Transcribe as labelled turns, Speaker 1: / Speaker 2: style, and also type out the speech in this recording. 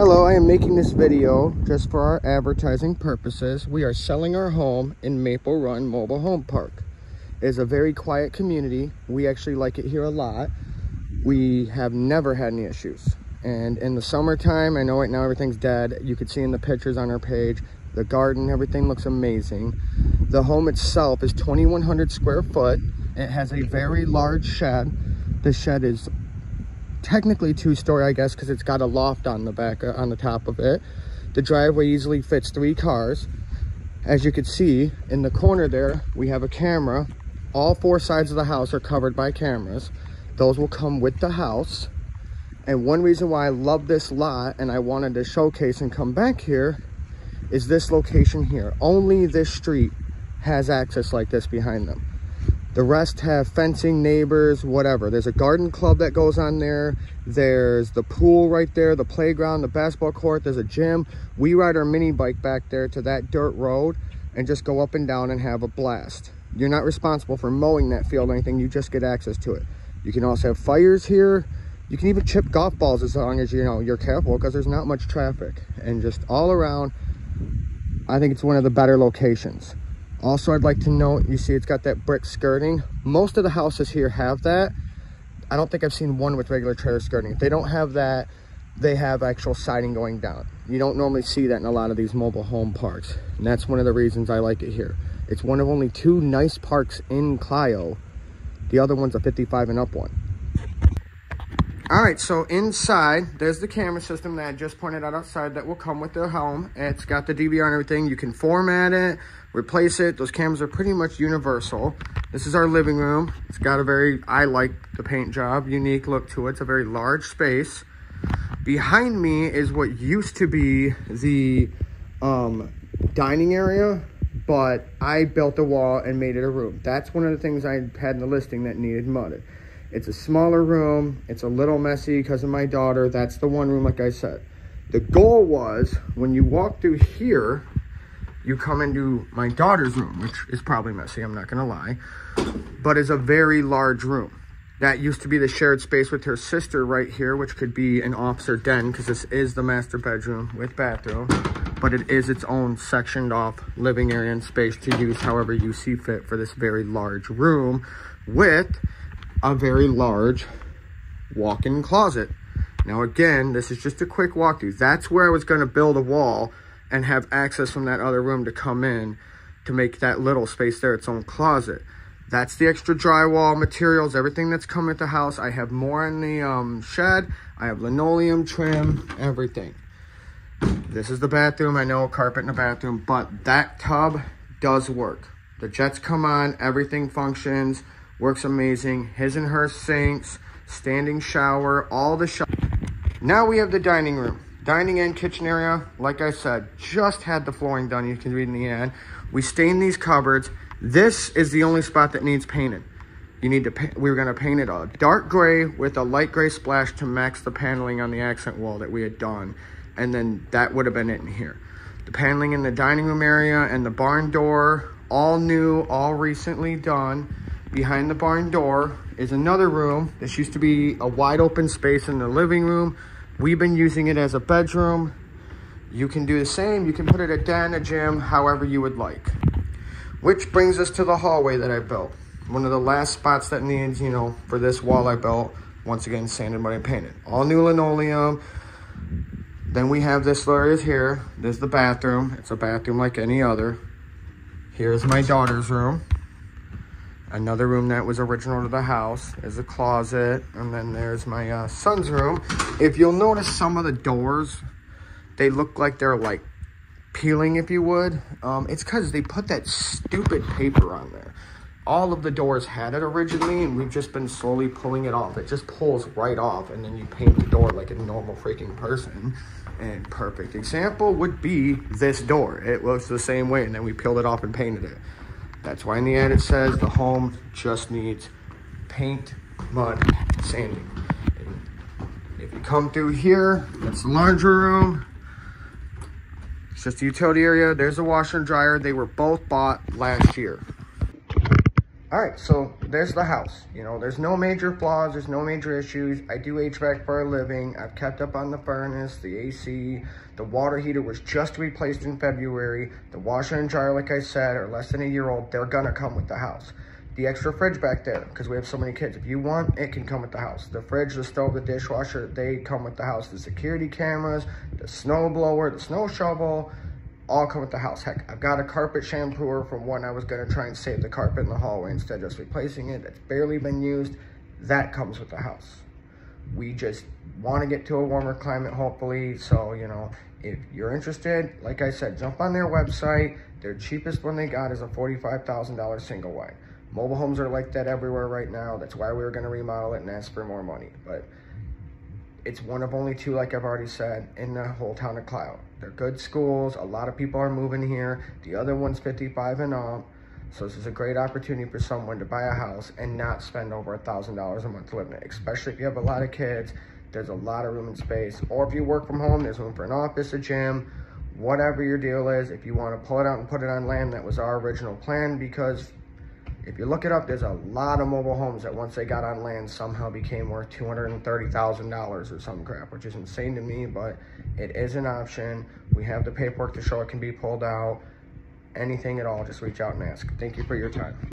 Speaker 1: Hello, I am making this video just for our advertising purposes. We are selling our home in Maple Run Mobile Home Park. It is a very quiet community. We actually like it here a lot. We have never had any issues. And in the summertime, I know right now everything's dead. You can see in the pictures on our page, the garden, everything looks amazing. The home itself is 2,100 square foot. It has a very large shed. The shed is technically two-story, I guess, because it's got a loft on the back, uh, on the top of it. The driveway easily fits three cars. As you can see, in the corner there, we have a camera. All four sides of the house are covered by cameras. Those will come with the house. And one reason why I love this lot and I wanted to showcase and come back here is this location here. Only this street has access like this behind them. The rest have fencing, neighbors, whatever. There's a garden club that goes on there. There's the pool right there, the playground, the basketball court. There's a gym. We ride our mini bike back there to that dirt road and just go up and down and have a blast. You're not responsible for mowing that field or anything. You just get access to it. You can also have fires here. You can even chip golf balls as long as you know you're careful because there's not much traffic. And just all around, I think it's one of the better locations. Also, I'd like to note, you see it's got that brick skirting. Most of the houses here have that. I don't think I've seen one with regular trailer skirting. If they don't have that, they have actual siding going down. You don't normally see that in a lot of these mobile home parks. And that's one of the reasons I like it here. It's one of only two nice parks in Clio. The other one's a 55 and up one. All right, so inside, there's the camera system that I just pointed out outside that will come with the home. It's got the DVR and everything. You can format it, replace it. Those cameras are pretty much universal. This is our living room. It's got a very, I like the paint job, unique look to it. It's a very large space. Behind me is what used to be the um, dining area, but I built a wall and made it a room. That's one of the things I had in the listing that needed mudded. It's a smaller room. It's a little messy because of my daughter. That's the one room, like I said. The goal was when you walk through here, you come into my daughter's room, which is probably messy, I'm not gonna lie, but is a very large room. That used to be the shared space with her sister right here, which could be an officer den because this is the master bedroom with bathroom, but it is its own sectioned off living area and space to use however you see fit for this very large room with a very large walk-in closet. Now again, this is just a quick walkthrough. That's where I was gonna build a wall and have access from that other room to come in to make that little space there its own closet. That's the extra drywall materials, everything that's come with the house. I have more in the um, shed. I have linoleum trim, everything. This is the bathroom. I know carpet in the bathroom, but that tub does work. The jets come on, everything functions works amazing. His and her sinks, standing shower, all the shower. Now we have the dining room. Dining and kitchen area, like I said, just had the flooring done. You can read in the end. We stained these cupboards. This is the only spot that needs painted. You need to paint, we were gonna paint it a dark gray with a light gray splash to max the paneling on the accent wall that we had done. And then that would have been it in here. The paneling in the dining room area and the barn door, all new, all recently done. Behind the barn door is another room. This used to be a wide open space in the living room. We've been using it as a bedroom. You can do the same. You can put it a den, a gym, however you would like. Which brings us to the hallway that I built. One of the last spots that needs, you know, for this wall I built, once again, sanded, but I painted. All new linoleum. Then we have this area here. There's the bathroom. It's a bathroom like any other. Here's my daughter's room. Another room that was original to the house is a closet. And then there's my uh, son's room. If you'll notice some of the doors, they look like they're like peeling, if you would. Um, it's because they put that stupid paper on there. All of the doors had it originally, and we've just been slowly pulling it off. It just pulls right off, and then you paint the door like a normal freaking person. And perfect example would be this door. It looks the same way, and then we peeled it off and painted it. That's why in the ad it says the home just needs paint, mud, sanding. And if you come through here, that's the laundry room. It's just the utility area. There's a washer and dryer. They were both bought last year. All right, so there's the house. You know, there's no major flaws, there's no major issues. I do HVAC for a living. I've kept up on the furnace, the AC. The water heater was just replaced in February. The washer and dryer, like I said, are less than a year old. They're gonna come with the house. The extra fridge back there, because we have so many kids. If you want, it can come with the house. The fridge, the stove, the dishwasher, they come with the house. The security cameras, the snow blower, the snow shovel, all come with the house. Heck, I've got a carpet shampooer from when I was gonna try and save the carpet in the hallway instead of just replacing it. It's barely been used. That comes with the house. We just wanna get to a warmer climate, hopefully. So, you know, if you're interested, like I said, jump on their website. Their cheapest one they got is a $45,000 single wide. Mobile homes are like that everywhere right now. That's why we were gonna remodel it and ask for more money. But it's one of only two, like I've already said, in the whole town of Cloud. They're good schools. A lot of people are moving here. The other one's 55 and up. So this is a great opportunity for someone to buy a house and not spend over a $1,000 a month living it, especially if you have a lot of kids. There's a lot of room and space. Or if you work from home, there's room for an office, a gym, whatever your deal is. If you want to pull it out and put it on land, that was our original plan because if you look it up, there's a lot of mobile homes that once they got on land somehow became worth $230,000 or some crap, which is insane to me, but it is an option. We have the paperwork to show it can be pulled out. Anything at all, just reach out and ask. Thank you for your time.